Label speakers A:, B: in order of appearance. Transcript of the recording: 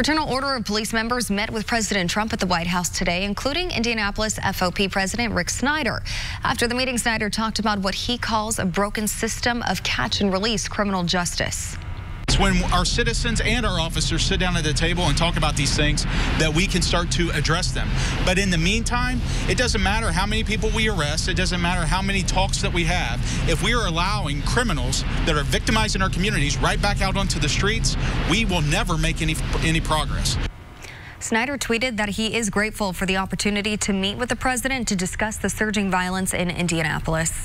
A: Fraternal Order of Police members met with President Trump at the White House today, including Indianapolis FOP President Rick Snyder. After the meeting, Snyder talked about what he calls a broken system of catch and release criminal justice.
B: When our citizens and our officers sit down at the table and talk about these things that we can start to address them. But in the meantime, it doesn't matter how many people we arrest, it doesn't matter how many talks that we have. If we are allowing criminals that are victimizing our communities right back out onto the streets, we will never make any any progress.
A: Snyder tweeted that he is grateful for the opportunity to meet with the president to discuss the surging violence in Indianapolis.